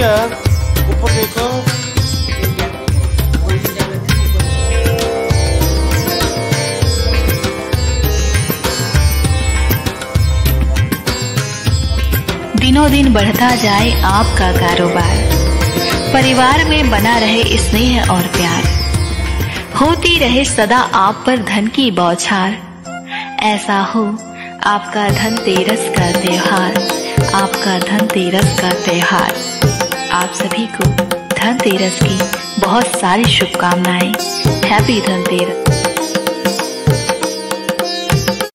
भी ऊपर देखो। दिनों दिन बढ़ता जाए आपका कारोबार। परिवार में बना रहे स्नेह और प्यार। होती रहे सदा आप पर धन की बौछार। ऐसा हो, आपका धन तेरस का त्योहार। आपका धन तेरस का त्योहार। आप सभी को धनतेरस की बहुत सारी शुभकामनाएँ। हैप्पी धनतेरस।